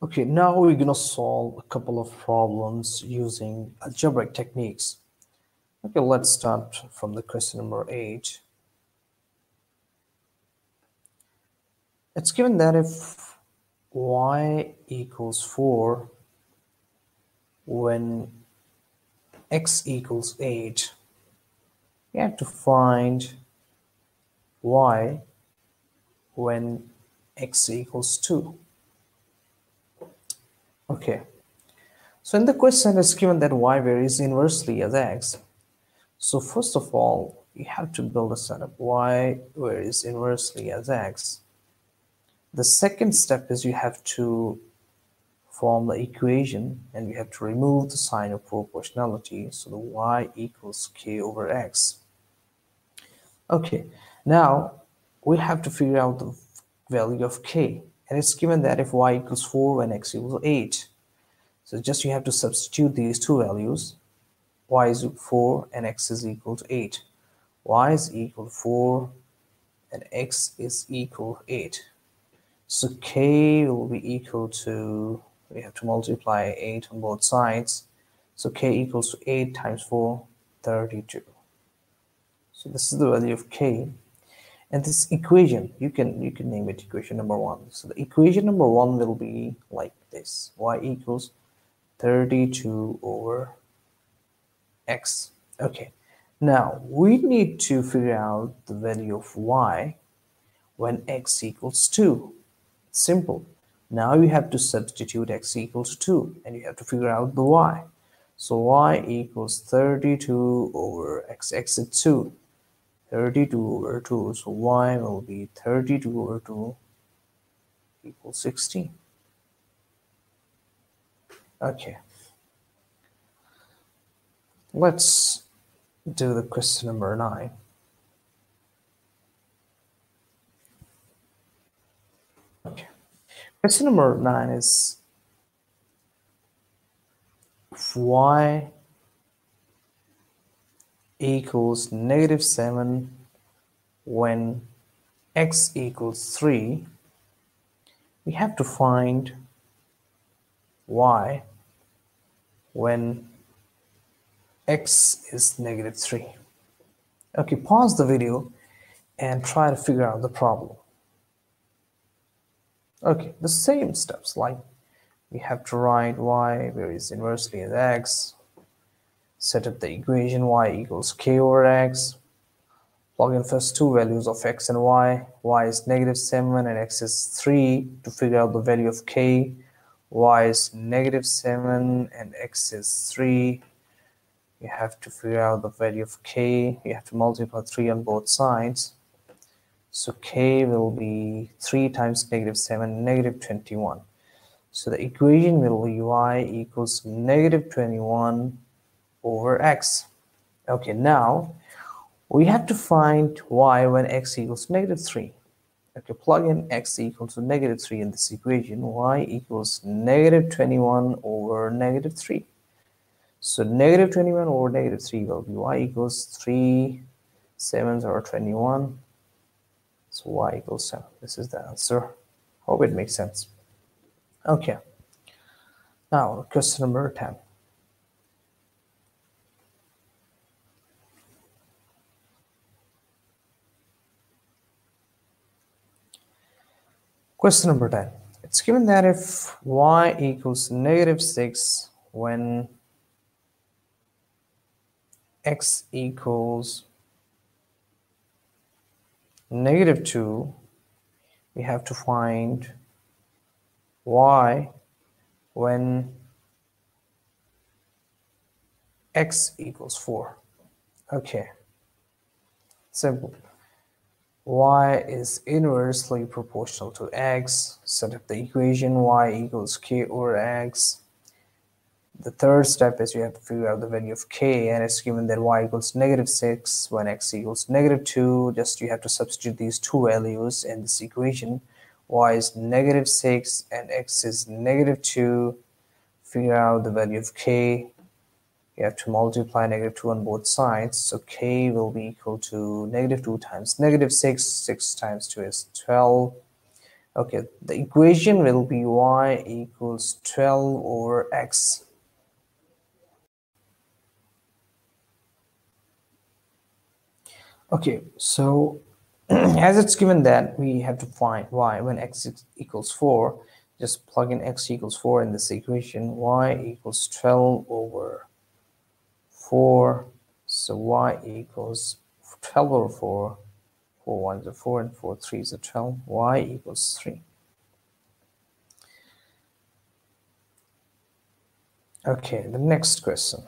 Okay, now we're gonna solve a couple of problems using algebraic techniques. Okay, let's start from the question number eight. It's given that if y equals 4 when x equals 8, we have to find y when x equals 2. Okay, so in the question it's given that y varies inversely as x. So first of all, you have to build a setup y varies inversely as x. The second step is you have to form the equation and we have to remove the sign of proportionality. So the y equals k over x. Okay, now we have to figure out the value of k and it's given that if y equals 4 when x equals 8 so just you have to substitute these two values. Y is 4 and x is equal to 8 y is equal to 4 and x is equal to 8 so k will be equal to we have to multiply 8 on both sides. So k equals to 8 times 4 32 so this is the value of k and this equation you can you can name it equation number one. So the equation number one will be like this. Y equals 32 over x. Okay. Now we need to figure out the value of y when x equals 2 simple. Now you have to substitute x equals 2 and you have to figure out the y. So y equals 32 over x. X is 2 32 over 2 so y will be 32 over 2 equals 16 okay. Let's do the question number 9 okay. Question number 9 is y equals negative 7 when x equals 3, we have to find y when x is negative 3. Okay, pause the video and try to figure out the problem. Okay, the same steps like we have to write y varies inversely as x set up the equation y equals k over x. Plug in first two values of x and y. Y is negative 7 and x is 3 to figure out the value of k. Y is negative 7 and x is 3 you have to figure out the value of k. You have to multiply 3 on both sides. So k will be 3 times negative 7 negative 21 so the equation will be y equals negative 21 over x. Okay, now we have to find y when x equals negative 3. Okay, plug in x equals to negative 3 in this equation. y equals negative 21 over negative 3. So negative 21 over negative 3 will be y equals 3 sevens or 21. So y equals 7. This is the answer. Hope it makes sense. Okay. Now, question number 10. Question number 10. It's given that if y equals negative 6 when x equals negative 2, we have to find y when x equals 4. Okay, simple y is inversely proportional to x. Set up the equation y equals k over x. The third step is you have to figure out the value of k and it's given that y equals negative 6 when x equals negative 2. Just you have to substitute these two values in this equation. y is negative 6 and x is negative 2. Figure out the value of k you have to multiply negative 2 on both sides. So k will be equal to negative 2 times negative 6. 6 times 2 is 12. Okay, the equation will be y equals 12 over x. Okay, so as it's given that we have to find y when x equals 4 just plug in x equals 4 in this equation y equals 12 over 4 so y equals 12 over 4 4 1 is 4 and 4 3 is a 12 y equals 3 okay the next question.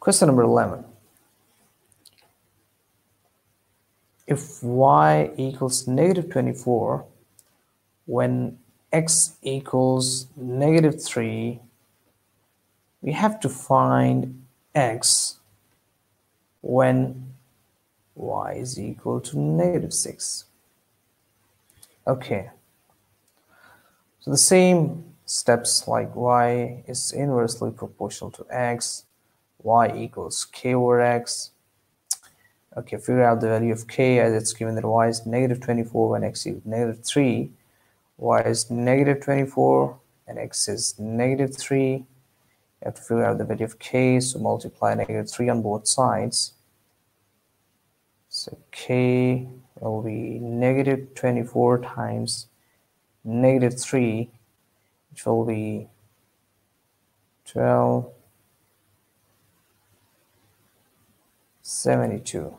Question number 11 if y equals negative 24 when x equals negative 3 we have to find x when y is equal to negative 6 okay. So the same steps like y is inversely proportional to x y equals k over x. Okay, figure out the value of k as it's given that y is negative 24 when x is negative 3. Y is negative 24 and x is negative 3. You have to figure out the value of k, so multiply negative 3 on both sides. So k will be negative 24 times negative 3, which will be 12, 72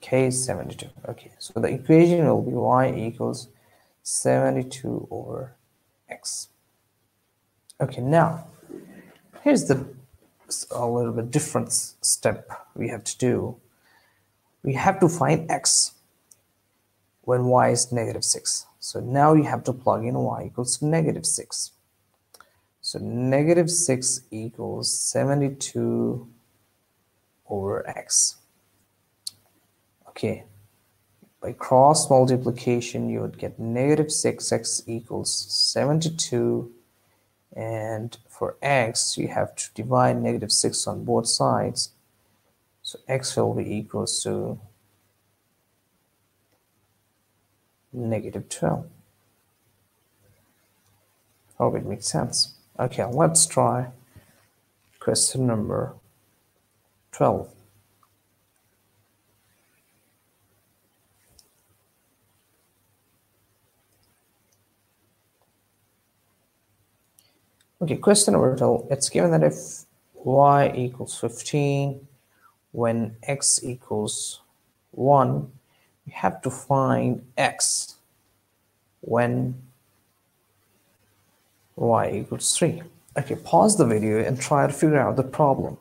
k is 72 okay so the equation will be y equals 72 over x. Okay now here's the a little bit different step we have to do. We have to find x when y is negative 6 so now you have to plug in y equals negative 6 so negative 6 equals 72 over x. Okay by cross multiplication you would get negative 6x equals 72 and for x you have to divide negative 6 on both sides. So x will be equals to negative 12 hope it makes sense. Okay let's try question number 12 Okay, question number 12. It's given that if y equals 15 when x equals 1, we have to find x when y equals 3. Okay, pause the video and try to figure out the problem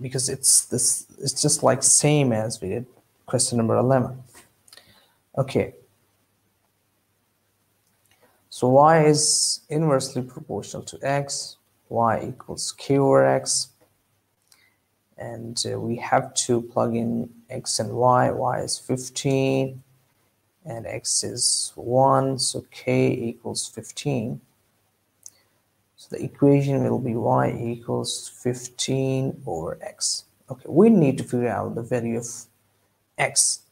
because it's this it's just like same as we did question number 11. Okay, so y is inversely proportional to x, y equals k over x, and uh, we have to plug in x and y, y is 15, and x is 1, so k equals 15. So the equation will be y equals 15 over x. Okay, we need to figure out the value of x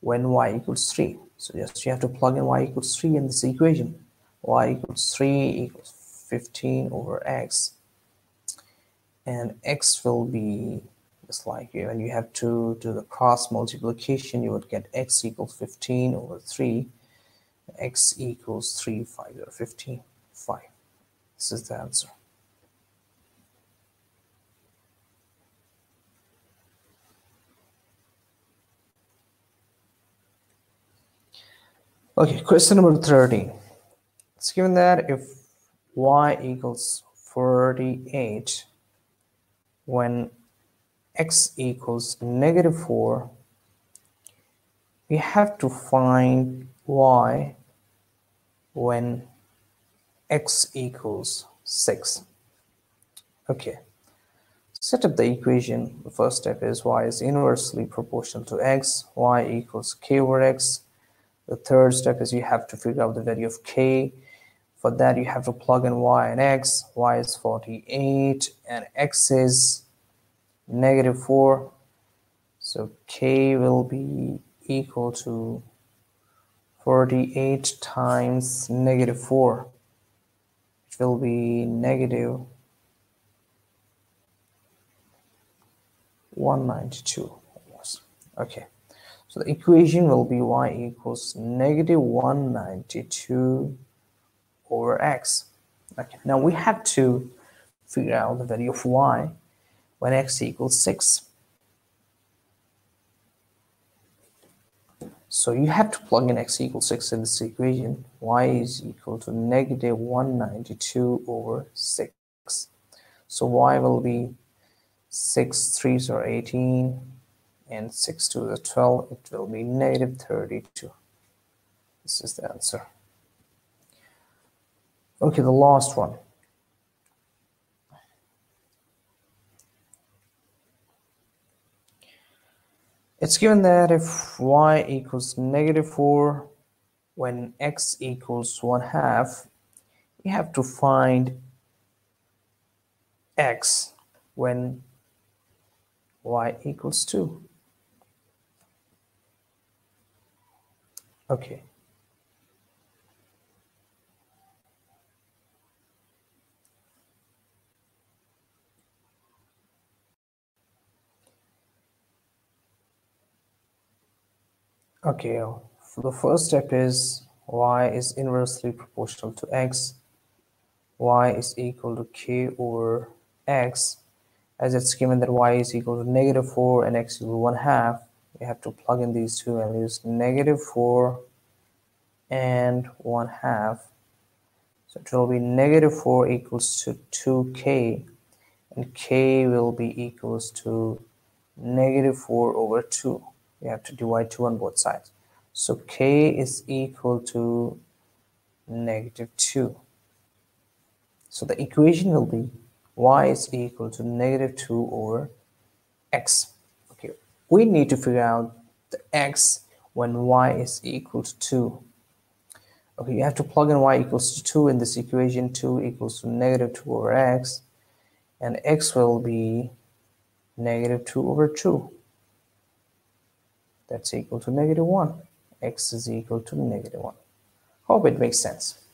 when y equals 3. So just you have to plug in y equals 3 in this equation. Y equals 3 equals 15 over x. And x will be just like you. And you have to do the cross multiplication. You would get x equals 15 over 3. x equals 3, 5, or 15, 5. This is the answer. Okay, question number 13. It's given that if y equals 48 when x equals negative 4, we have to find y when x equals 6. Okay, set up the equation. The first step is y is inversely proportional to x, y equals k over x, the third step is you have to figure out the value of k. For that, you have to plug in y and x. y is 48 and x is negative 4. So k will be equal to 48 times negative 4, which will be negative 192. Okay, so the equation will be y equals negative 192 over x. Okay, now we have to figure out the value of y when x equals 6. So you have to plug in x equals 6 in this equation. y is equal to negative 192 over 6. So y will be 6 3s are 18 and 6 2 is 12. It will be negative 32. This is the answer. Okay, the last one. It's given that if y equals negative 4 when x equals 1 half, you have to find x when y equals 2. Okay. Okay, so the first step is y is inversely proportional to x. y is equal to k over x. As it's given that y is equal to negative 4 and x equal to 1 half, we have to plug in these two values, negative 4 and 1 half. So it will be negative 4 equals to 2k and k will be equals to negative 4 over 2 we have to divide 2 on both sides. So k is equal to negative 2. So the equation will be y is equal to negative 2 over x. Okay, we need to figure out the x when y is equal to 2. Okay, you have to plug in y equals to 2 in this equation. 2 equals to negative 2 over x. And x will be negative 2 over 2 that's equal to negative 1 x is equal to negative 1 hope it makes sense